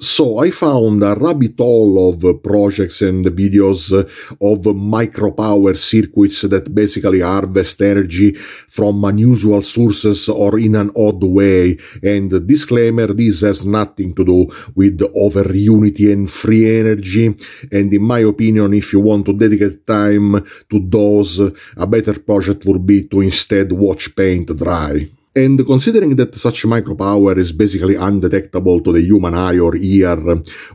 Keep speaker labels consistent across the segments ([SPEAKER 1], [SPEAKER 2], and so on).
[SPEAKER 1] So I found a rabbit hole of projects and videos of micropower circuits that basically harvest energy from unusual sources or in an odd way. And disclaimer, this has nothing to do with over unity and free energy. And in my opinion, if you want to dedicate time to those, a better project would be to instead watch paint dry. And considering that such micropower is basically undetectable to the human eye or ear,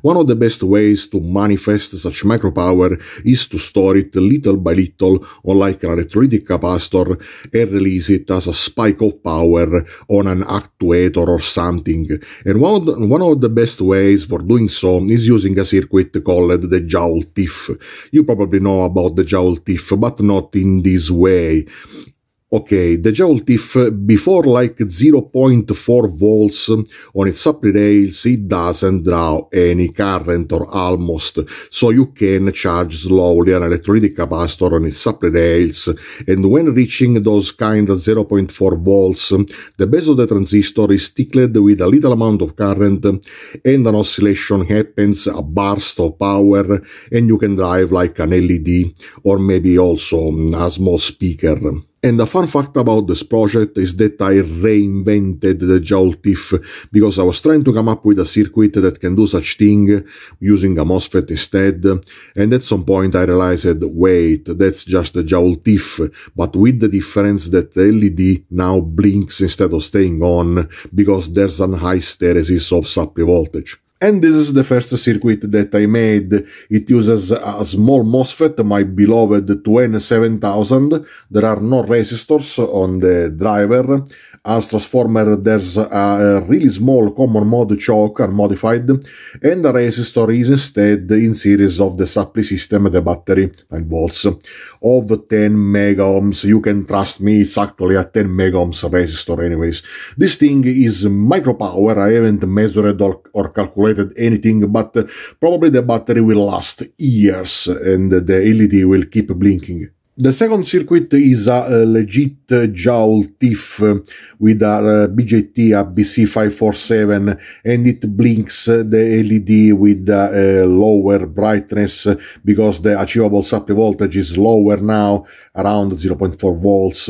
[SPEAKER 1] one of the best ways to manifest such micropower is to store it little by little on like an electrolytic capacitor and release it as a spike of power on an actuator or something. And one of the, one of the best ways for doing so is using a circuit called the Joule thief. You probably know about the Joule thief, but not in this way. Okay, the Joule thief before like 0.4 volts on its supply rails, it doesn't draw any current or almost, so you can charge slowly an electrolytic capacitor on its supply rails, and when reaching those kind of 0.4 volts, the base of the transistor is tickled with a little amount of current, and an oscillation happens, a burst of power, and you can drive like an LED, or maybe also um, a small speaker. And a fun fact about this project is that I reinvented the Joule thief because I was trying to come up with a circuit that can do such thing using a MOSFET instead. And at some point I realized, wait, that's just a Joule thief, but with the difference that the LED now blinks instead of staying on because there's an high hysteresis of supply voltage. And this is the first circuit that I made. It uses a small MOSFET, my beloved 2N7000. There are no resistors on the driver. As transformer, there's a really small common mode choke unmodified, and the resistor is instead in series of the supply system, the battery, 9 volts, of 10 megaohms. You can trust me, it's actually a 10 megaohms resistor anyways. This thing is micropower, I haven't measured or, or calculated anything, but probably the battery will last years and the LED will keep blinking. The second circuit is a, legit uh, Joule thief uh, with a, uh, a BJT a BC547 and it blinks the LED with a, lower brightness because the achievable supply voltage is lower now, around 0.4 volts.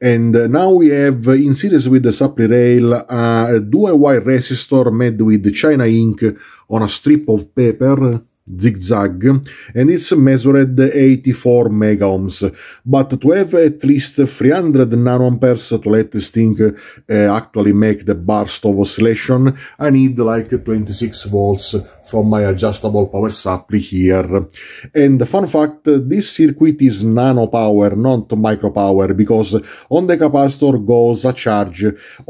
[SPEAKER 1] And now we have in series with the supply rail a dual wire resistor made with China ink on a strip of paper zigzag and it's measured 84 megaohms but to have at least 300 nanoamperes to let this thing uh, actually make the burst of oscillation i need like 26 volts from my adjustable power supply here. And fun fact, this circuit is nano power, not micro power, because on the capacitor goes a charge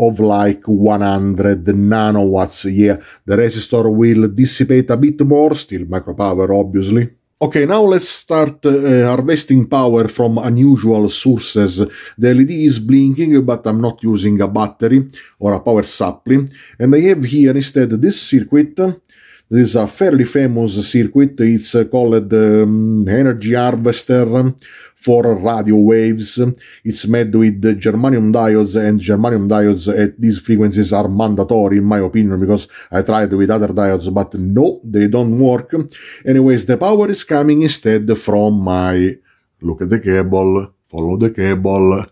[SPEAKER 1] of like 100 nanowatts. Yeah, the resistor will dissipate a bit more, still micro power obviously. Okay, now let's start uh, harvesting power from unusual sources. The LED is blinking, but I'm not using a battery or a power supply. And I have here instead this circuit this is a fairly famous circuit. It's called um, Energy Harvester for radio waves. It's made with germanium diodes and germanium diodes at these frequencies are mandatory in my opinion because I tried with other diodes but no, they don't work. Anyways, the power is coming instead from my, look at the cable, follow the cable,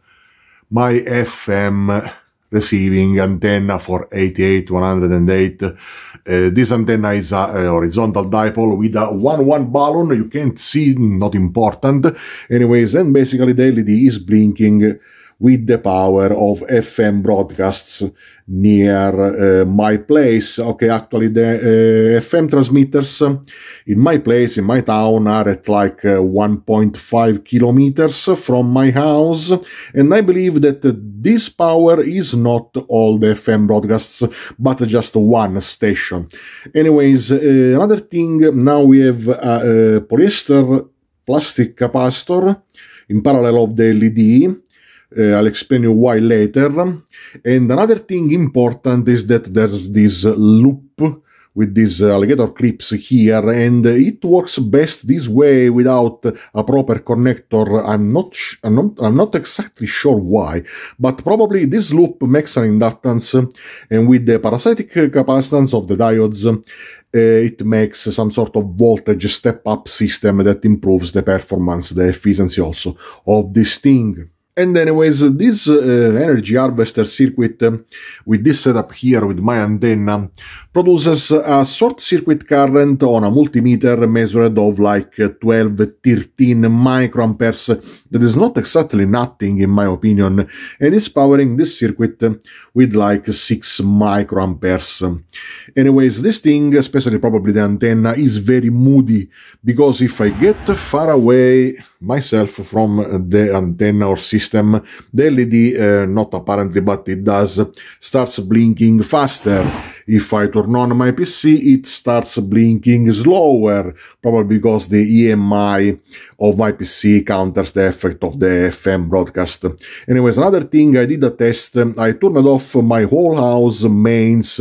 [SPEAKER 1] my FM receiving antenna for 88-108. Uh, this antenna is a, a, horizontal dipole with a 1-1 balun. You can't see, not important. Anyways, and basically the LED is blinking with the power of FM broadcasts near uh, my place. Okay, actually the uh, FM transmitters in my place, in my town, are at like uh, 1.5 kilometers from my house. And I believe that this power is not all the FM broadcasts, but just one station. Anyways, uh, another thing, now we have a, a polyester plastic capacitor in parallel of the LED uh, I'll explain you why later. And another thing important is that there's this loop with these alligator clips here and it works best this way without a proper connector. I'm not, I'm not, I'm not exactly sure why, but probably this loop makes an inductance and with the parasitic capacitance of the diodes it makes some sort of voltage step up system that improves the performance, the efficiency also of this thing. And anyways, this uh, energy harvester circuit uh, with this setup here with my antenna produces a short circuit current on a multimeter measured of like 12, 13 microamperes. That is not exactly nothing in my opinion. And it's powering this circuit with like 6 microamperes. Anyways, this thing, especially probably the antenna, is very moody because if I get far away myself from the antenna or system, the LED, uh, not apparently, but it does, starts blinking faster if I turn on my PC, it starts blinking slower, probably because the EMI of my PC counters the effect of the FM broadcast. Anyways, another thing, I did a test. I turned off my whole house mains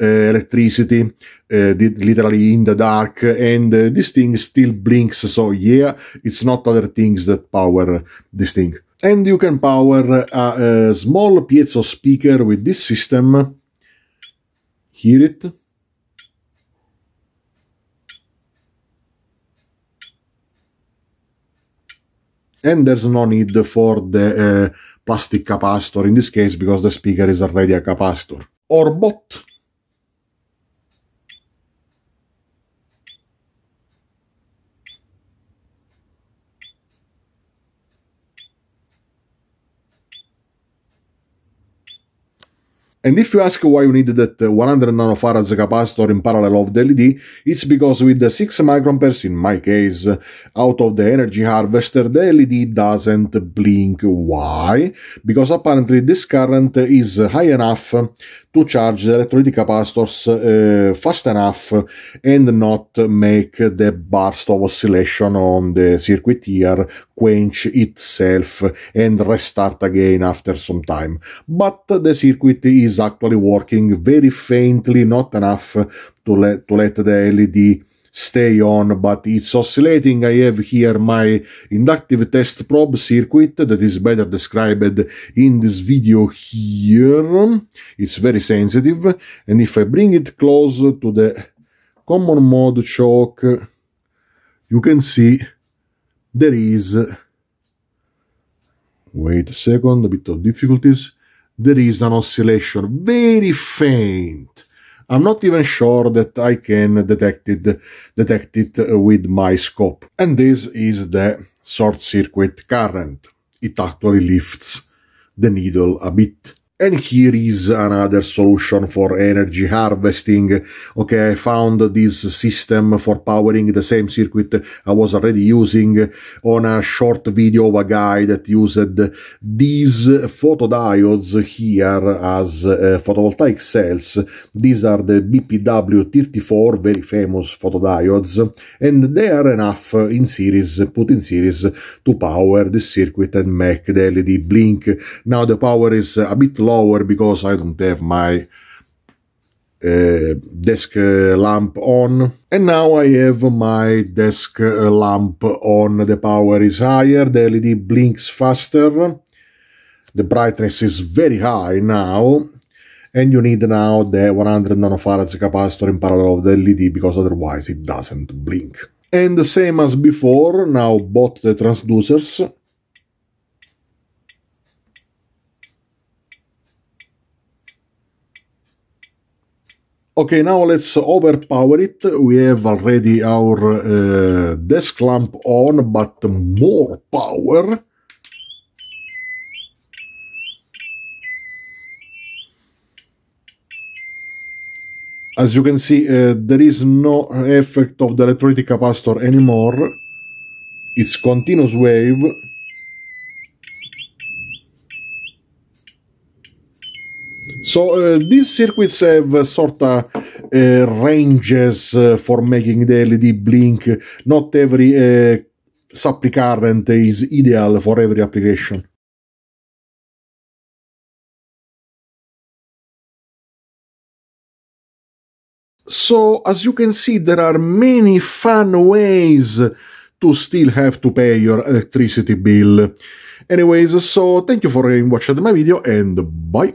[SPEAKER 1] electricity, uh, literally in the dark, and uh, this thing still blinks. So yeah, it's not other things that power this thing. And you can power a, a small piezo speaker with this system hear it. And there's no need for the uh, plastic capacitor in this case because the speaker is already a capacitor. Or both. And if you ask why you need that 100 nanofarads capacitor in parallel of the LED, it's because with the 6 microamperes in my case, out of the energy harvester, the LED doesn't blink. Why? Because apparently this current is high enough to charge the electrolytic capacitors uh, fast enough and not make the burst of oscillation on the circuit here quench itself and restart again after some time. But the circuit is actually working very faintly, not enough to let, to let the LED stay on, but it's oscillating. I have here my inductive test probe circuit that is better described in this video here. It's very sensitive. And if I bring it close to the common mode choke, you can see there is, wait a second, a bit of difficulties, there is an oscillation, very faint I'm not even sure that I can detect it, detect it with my scope. And this is the short circuit current. It actually lifts the needle a bit. And here is another solution for energy harvesting. Okay, I found this system for powering the same circuit I was already using on a short video of a guy that used these photodiodes here as uh, photovoltaic cells. These are the BPW34, very famous photodiodes, and they are enough in series, put in series, to power the circuit and make the LED blink. Now the power is a bit lower because I don't have my uh, desk uh, lamp on. And now I have my desk uh, lamp on. The power is higher, the LED blinks faster. The brightness is very high now. And you need now the 100 nanofarads capacitor in parallel of the LED because otherwise it doesn't blink. And the same as before, now both the transducers Okay, now let's overpower it. We have already our uh, desk lamp on, but more power. As you can see, uh, there is no effect of the electrolytic capacitor anymore. It's continuous wave. So uh, these circuits have sort of uh, ranges uh, for making the LED blink. Not every supply current is ideal for every application. So, as you can see, there are many fun ways to still have to pay your electricity bill. Anyways, so thank you for watching my video and bye!